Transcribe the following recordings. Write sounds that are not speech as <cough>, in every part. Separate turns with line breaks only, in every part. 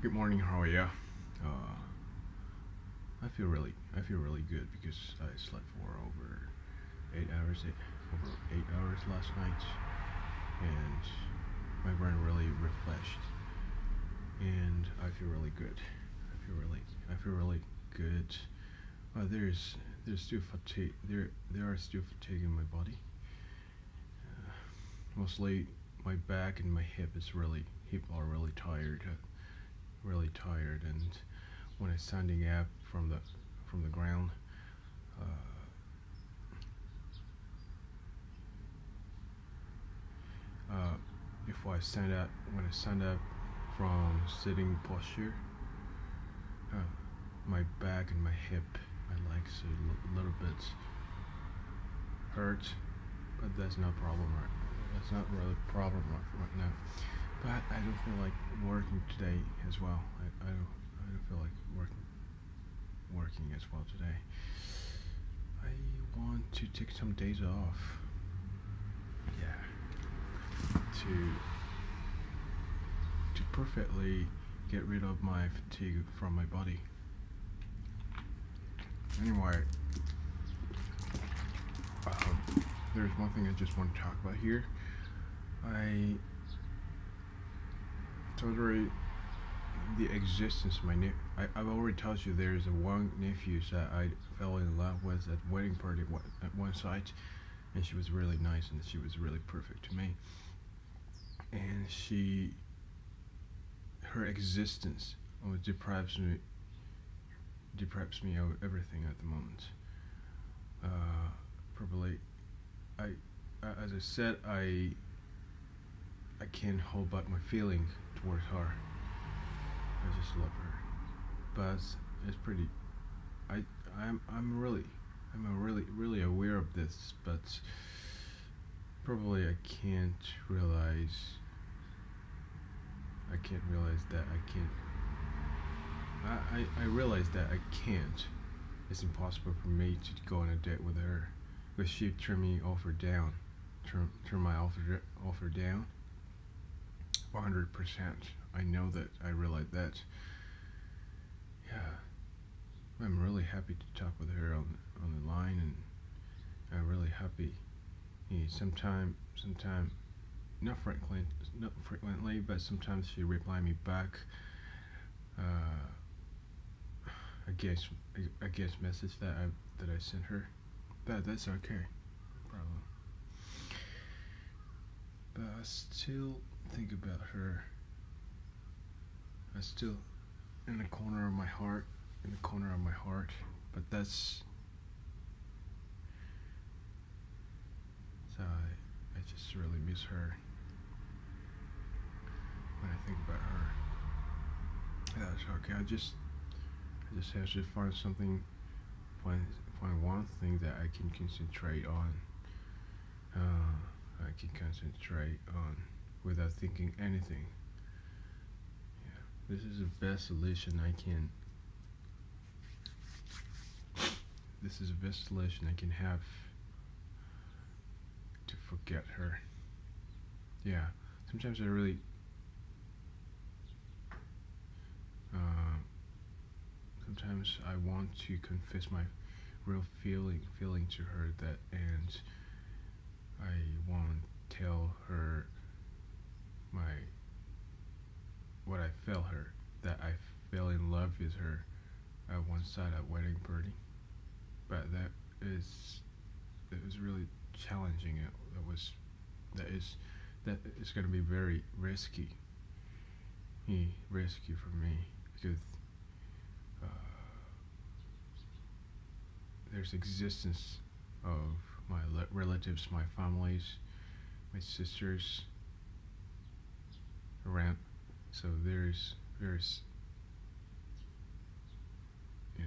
Good morning. How are you? Uh, I feel really, I feel really good because I slept for over eight hours, eight, over eight hours last night, and my brain really refreshed, and I feel really good. I feel really, I feel really good. Uh, there's, there's still fatigue. There, there are still fatigue in my body. Uh, mostly my back and my hip is really, hip are really tired. Really tired and when I'm standing up from the from the ground uh, uh, if I stand up when I stand up from sitting posture uh, my back and my hip my legs a little bit hurt but that's not problem right that's not really a problem right, right now but I don't feel like working today as well. I, I don't I don't feel like working working as well today. I want to take some days off. Yeah. To to perfectly get rid of my fatigue from my body. Anyway, um, there's one thing I just want to talk about here. I totally the existence of my ne- I, I've already told you there's a one nephew that I fell in love with at wedding party at one site and she was really nice and she was really perfect to me. And she her existence oh, deprives me deprives me of everything at the moment. Uh, probably I as I said I I can't hold back my feeling towards her. I just love her. But it's pretty. I I'm I'm really I'm really really aware of this, but probably I can't realize. I can't realize that I can't. I, I, realize that I can't. It's impossible for me to go on a date with her, because she turned me offer down, turn turn my offer offer down 100%. I know that. I realize that. Yeah. I'm really happy to talk with her on on the line, and I'm really happy. Yeah, sometime, sometime, not frequently, not frequently, but sometimes she reply me back. Uh, I guess, I guess message that I that I sent her. That that's okay. Problem. But I still think about her, I still, in the corner of my heart, in the corner of my heart, but that's, so I, I just really miss her when I think about her. That's okay, I just, I just have to find something, find, find one thing that I can concentrate on. Uh, I can concentrate on without thinking anything. Yeah, this is the best solution I can. This is the best solution I can have to forget her. Yeah, sometimes I really. Uh, sometimes I want to confess my real feeling feeling to her that and I want to tell her my felt her that I fell in love with her at one side at wedding party but that is it was really challenging it, it was that is that is going to be very risky risky for me because uh, there's existence of my relatives my families my sisters around. So there's there's yeah.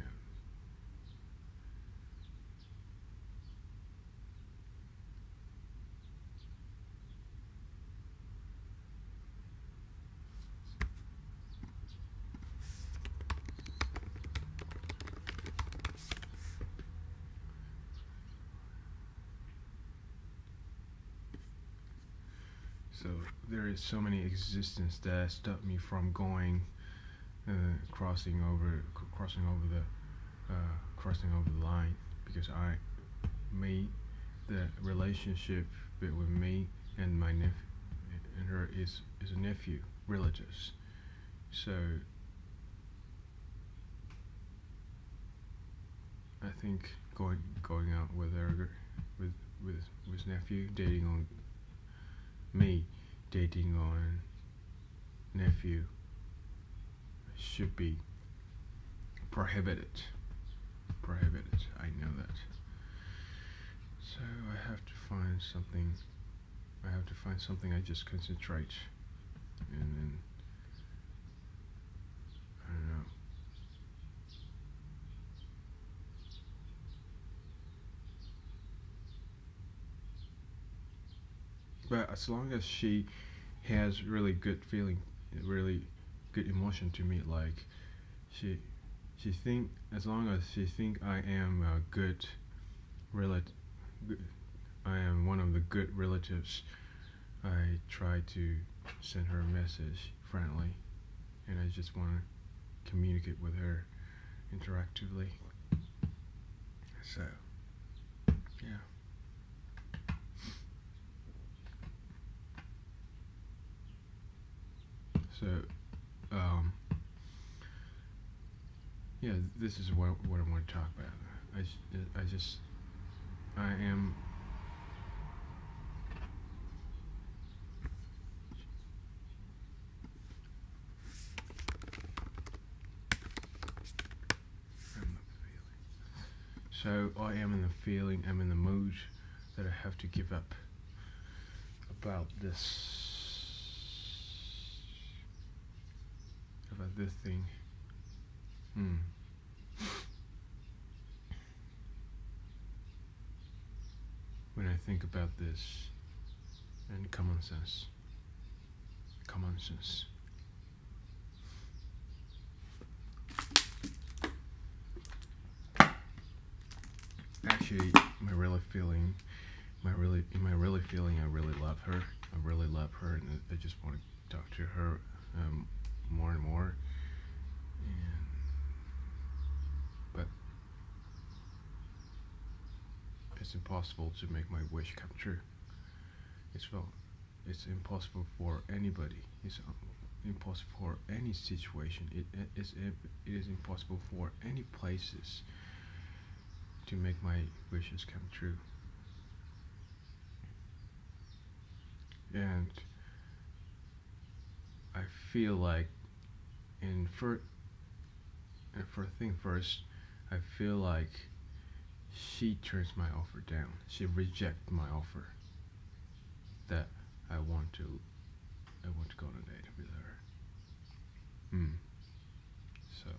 So there is so many existence that stop me from going crossing over crossing over the uh, crossing over the line because I me the relationship between me and my nephew and her is is a nephew relatives so I think going going out with her with with with nephew dating on me dating on nephew should be prohibited. Prohibited I know that. So I have to find something I have to find something I just concentrate and then I don't know but as long as she has really good feeling really good emotion to me like she she think as long as she think I am a good relative I am one of the good relatives I try to send her a message friendly and I just want to communicate with her interactively. So yeah So, um, yeah, this is what what I want to talk about. I, I just I am. So I am in the feeling, I'm in the mood that I have to give up about this about this thing. Hmm. When I think about this and common sense. Common sense. Actually, my really feeling, my really, my really feeling, I really love her. I really love her, and I I just want to talk to her um, more and more. And, but it's impossible to make my wish come true. It's well, it's impossible for anybody. It's um, impossible for any situation. It, it is it is impossible for any places to make my wishes come true. And I feel like and for and for thing first, I feel like she turns my offer down. She rejects my offer that I want to I want to go on a date with her. Hmm. So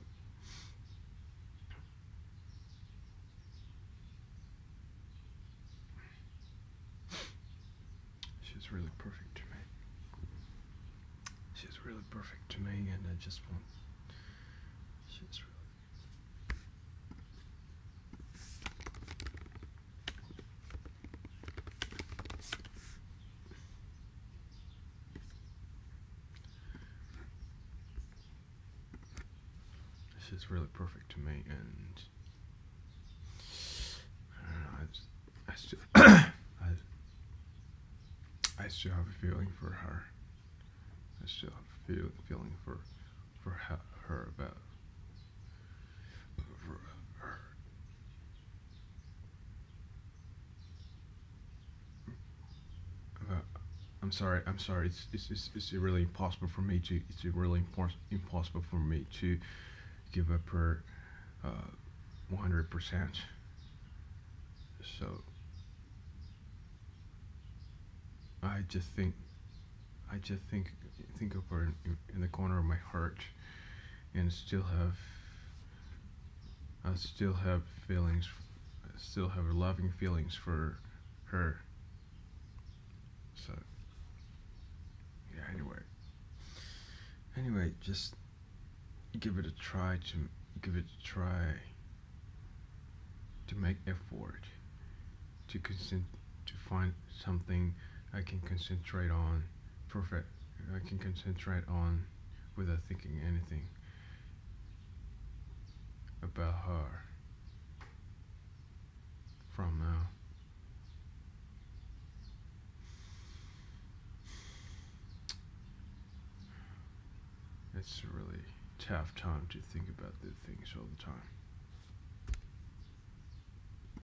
she's really perfect really perfect to me and I just want she's really really perfect to me and I don't know, I still <coughs> I, I still have a feeling for her. I still have a feel, feeling for for her, her about for her. About, I'm sorry. I'm sorry. It's, it's it's it's really impossible for me to. It's really impor- impossible for me to give up her uh, 100%. So I just think I just think think of her in, in the corner of my heart and still have I still have feelings still have loving feelings for her. So yeah anyway. Anyway just give it a try to give it a try to make effort to consent to find something I can concentrate on perfect I can concentrate on without thinking anything about her from now. It's a really tough time to think about the things all the time.